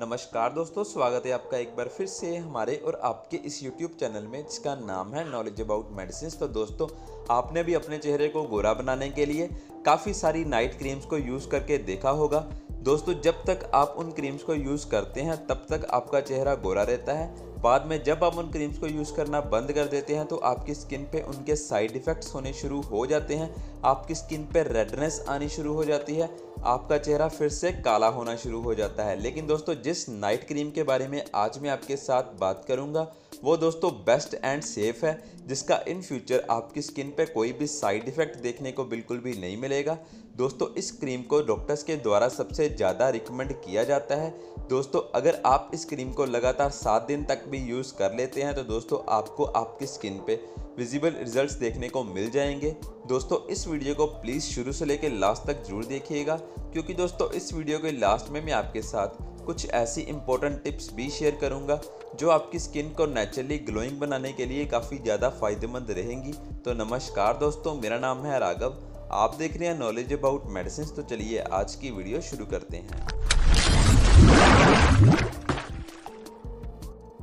नमस्कार दोस्तों, स्वागत है आपका एक बार फिर से हमारे और आपके इस यूट्यूब चैनल में, जिसका नाम है नॉलेज अबाउट मेडिसिन तो दोस्तों, आपने भी अपने चेहरे को गोरा बनाने के लिए काफ़ी सारी नाइट क्रीम्स को यूज़ करके देखा होगा। दोस्तों, जब तक आप उन क्रीम्स को यूज़ करते हैं, तब तक आपका चेहरा गोरा रहता है। बाद में जब आप उन क्रीम्स को यूज़ करना बंद कर देते हैं तो आपकी स्किन पे उनके साइड इफ़ेक्ट्स होने शुरू हो जाते हैं। आपकी स्किन पे रेडनेस आनी शुरू हो जाती है। आपका चेहरा फिर से काला होना शुरू हो जाता है। लेकिन दोस्तों, जिस नाइट क्रीम के बारे में आज मैं आपके साथ बात करूँगा, वो दोस्तों बेस्ट एंड सेफ़ है, जिसका इन फ्यूचर आपकी स्किन पे कोई भी साइड इफ़ेक्ट देखने को बिल्कुल भी नहीं मिलेगा। दोस्तों, इस क्रीम को डॉक्टर्स के द्वारा सबसे ज़्यादा रिकमेंड किया जाता है। दोस्तों, अगर आप इस क्रीम को लगातार सात दिन तक भी यूज़ कर लेते हैं तो दोस्तों, आपको आपकी स्किन पे विजिबल रिजल्ट्स देखने को मिल जाएँगे। दोस्तों, इस वीडियो को प्लीज़ शुरू से लेकर लास्ट तक ज़रूर देखिएगा, क्योंकि दोस्तों, इस वीडियो के लास्ट में मैं आपके साथ कुछ ऐसी इंपॉर्टेंट टिप्स भी शेयर करूँगा, जो आपकी स्किन को नेचुरली ग्लोइंग बनाने के लिए काफ़ी ज़्यादा फ़ायदेमंद रहेंगी। तो नमस्कार दोस्तों, मेरा नाम है राघव आप देख रहे हैं नॉलेज अबाउट मेडिसिन तो चलिए आज की वीडियो शुरू करते हैं।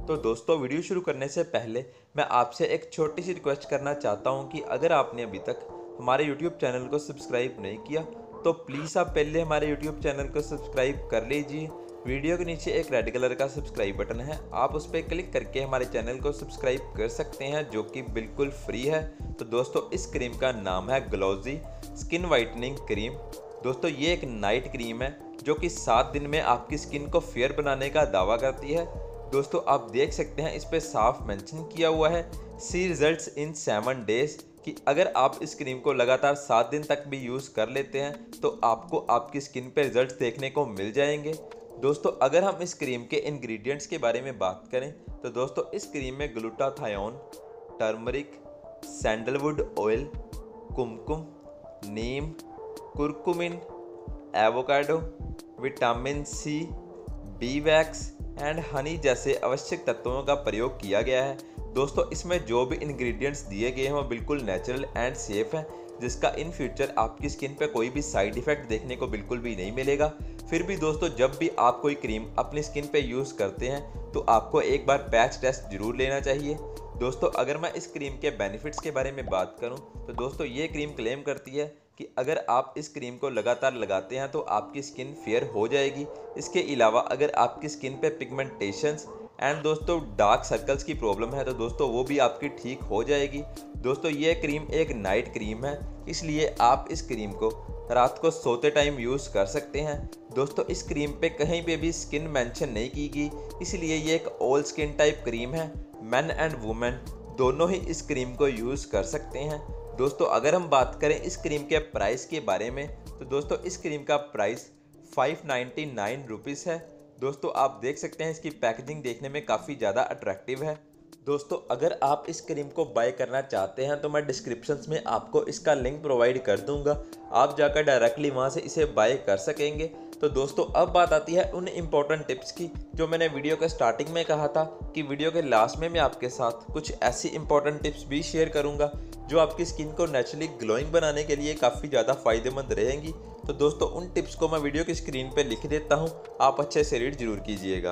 तो दोस्तों वीडियो शुरू करने से पहले मैं आपसे एक छोटी सी रिक्वेस्ट करना चाहता हूँ कि अगर आपने अभी तक हमारे YouTube चैनल को सब्सक्राइब नहीं किया तो प्लीज़ आप पहले हमारे YouTube चैनल को सब्सक्राइब कर लीजिए। वीडियो के नीचे एक रेड कलर का सब्सक्राइब बटन है। आप उस पर क्लिक करके हमारे चैनल को सब्सक्राइब कर सकते हैं, जो कि बिल्कुल फ्री है। तो दोस्तों, इस क्रीम का नाम है ग्लोजी स्किन वाइटनिंग क्रीम। दोस्तों, ये एक नाइट क्रीम है, जो कि सात दिन में आपकी स्किन को फेयर बनाने का दावा करती है। दोस्तों, आप देख सकते हैं, इस पर साफ़ मेंशन किया हुआ है, see results in seven days कि अगर आप इस क्रीम को लगातार सात दिन तक भी यूज़ कर लेते हैं तो आपको आपकी स्किन पे रिजल्ट्स देखने को मिल जाएँगे। दोस्तों, अगर हम इस क्रीम के इंग्रेडिएंट्स के बारे में बात करें तो दोस्तों, इस क्रीम में glutathione turmeric sandalwood oil kumkum neem curcumin avocado vitamin C bee wax and honey जैसे आवश्यक तत्वों का प्रयोग किया गया है। दोस्तों, इसमें जो भी इंग्रेडिएंट्स दिए गए हैं, वो बिल्कुल नेचुरल एंड सेफ़ हैं, जिसका इन फ्यूचर आपकी स्किन पे कोई भी साइड इफ़ेक्ट देखने को बिल्कुल भी नहीं मिलेगा। फिर भी दोस्तों, जब भी आप कोई क्रीम अपनी स्किन पे यूज़ करते हैं तो आपको एक बार पैच टेस्ट ज़रूर लेना चाहिए। दोस्तों, अगर मैं इस क्रीम के बेनिफिट्स के बारे में बात करूँ तो दोस्तों, ये क्रीम क्लेम करती है कि अगर आप इस क्रीम को लगातार लगाते हैं तो आपकी स्किन फेयर हो जाएगी। इसके अलावा, अगर आपकी स्किन पे पिगमेंटेशंस एंड दोस्तों डार्क सर्कल्स की प्रॉब्लम है तो दोस्तों, वो भी आपकी ठीक हो जाएगी। दोस्तों, ये क्रीम एक नाइट क्रीम है, इसलिए आप इस क्रीम को रात को सोते टाइम यूज़ कर सकते हैं। दोस्तों, इस क्रीम पे कहीं पे भी स्किन मेंशन नहीं की गई, इसलिए ये एक ऑल स्किन टाइप क्रीम है। मैन एंड वुमेन दोनों ही इस क्रीम को यूज़ कर सकते हैं। दोस्तों, अगर हम बात करें इस क्रीम के प्राइस के बारे में तो दोस्तों, इस क्रीम का price five ninety nine rupees है। दोस्तों, आप देख सकते हैं इसकी पैकेजिंग देखने में काफ़ी ज़्यादा अट्रैक्टिव है। दोस्तों, अगर आप इस क्रीम को बाय करना चाहते हैं तो मैं डिस्क्रिप्शन में आपको इसका लिंक प्रोवाइड कर दूँगा। आप जाकर डायरेक्टली वहाँ से इसे बाय कर सकेंगे। तो दोस्तों, अब बात आती है उन इम्पोर्टेंट टिप्स की, जो मैंने वीडियो के स्टार्टिंग में कहा था कि वीडियो के लास्ट में मैं आपके साथ कुछ ऐसी इंपॉर्टेंट टिप्स भी शेयर करूँगा, जो आपकी स्किन को नेचुरली ग्लोइंग बनाने के लिए काफ़ी ज़्यादा फ़ायदेमंद रहेंगी। तो दोस्तों, उन टिप्स को मैं वीडियो की स्क्रीन पर लिख देता हूँ। आप अच्छे से रीड ज़रूर कीजिएगा।